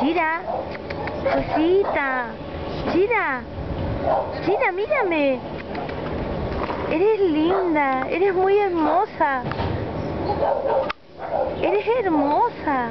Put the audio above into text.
Chira, cosita, Chira, Chira, mírame. Eres linda, eres muy hermosa. Eres hermosa.